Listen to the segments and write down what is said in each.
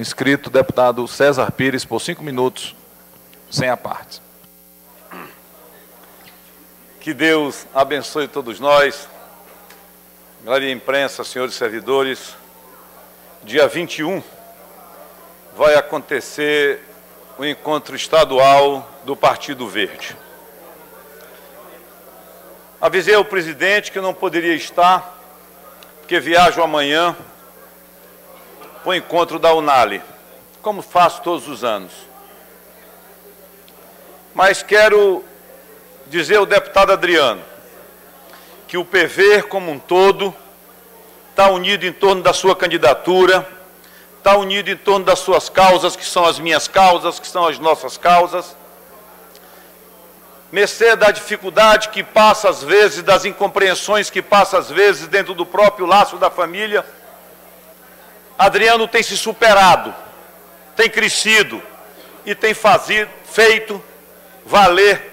inscrito deputado César Pires por cinco minutos, sem a parte. Que Deus abençoe todos nós. Galera imprensa, senhores servidores, dia 21 vai acontecer o encontro estadual do Partido Verde. Avisei ao presidente que não poderia estar, porque viajo amanhã para o encontro da Unali, como faço todos os anos. Mas quero dizer ao deputado Adriano que o PV como um todo está unido em torno da sua candidatura, está unido em torno das suas causas, que são as minhas causas, que são as nossas causas. Mercê da dificuldade que passa às vezes, das incompreensões que passa às vezes dentro do próprio laço da família, Adriano tem se superado, tem crescido e tem feito valer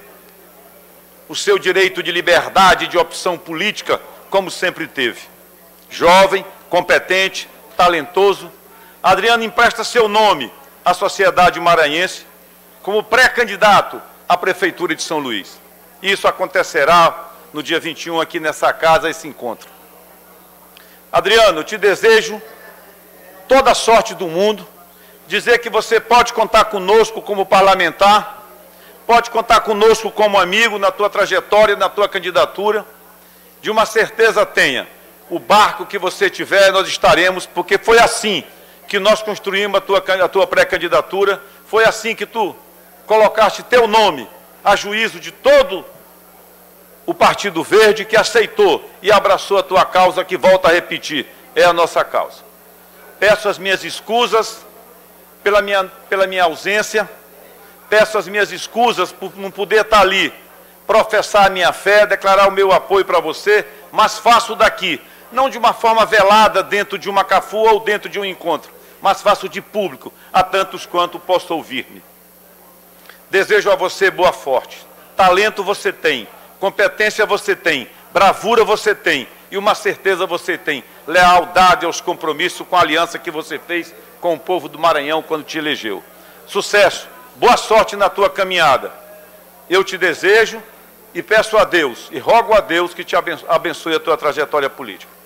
o seu direito de liberdade de opção política, como sempre teve. Jovem, competente, talentoso, Adriano empresta seu nome à sociedade maranhense como pré-candidato à Prefeitura de São Luís. Isso acontecerá no dia 21 aqui nessa casa, esse encontro. Adriano, te desejo toda a sorte do mundo, dizer que você pode contar conosco como parlamentar, pode contar conosco como amigo na tua trajetória, na tua candidatura. De uma certeza tenha, o barco que você tiver, nós estaremos, porque foi assim que nós construímos a tua, a tua pré-candidatura, foi assim que tu colocaste teu nome a juízo de todo o Partido Verde que aceitou e abraçou a tua causa, que volta a repetir, é a nossa causa. Peço as minhas escusas pela minha, pela minha ausência, peço as minhas escusas por não poder estar ali, professar a minha fé, declarar o meu apoio para você, mas faço daqui, não de uma forma velada dentro de uma cafu ou dentro de um encontro, mas faço de público a tantos quanto posso ouvir-me. Desejo a você boa sorte. Talento você tem, competência você tem, bravura você tem e uma certeza você tem: lealdade aos compromissos com a aliança que você fez com o povo do Maranhão quando te elegeu. Sucesso, boa sorte na tua caminhada. Eu te desejo e peço a Deus e rogo a Deus que te abençoe a tua trajetória política.